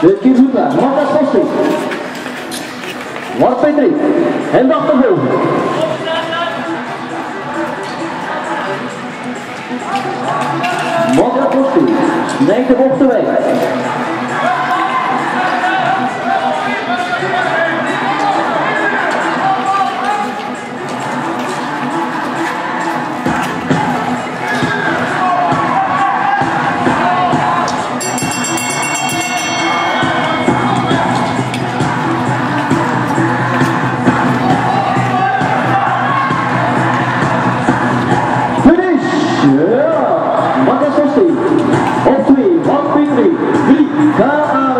De Kizuka, Marcus Kosti. Mark Petri. En de achtervolging. Marcus Kosti. Neemt de bocht weg. Yeah! Maka sosai, opri, opri, opri, opri, opri,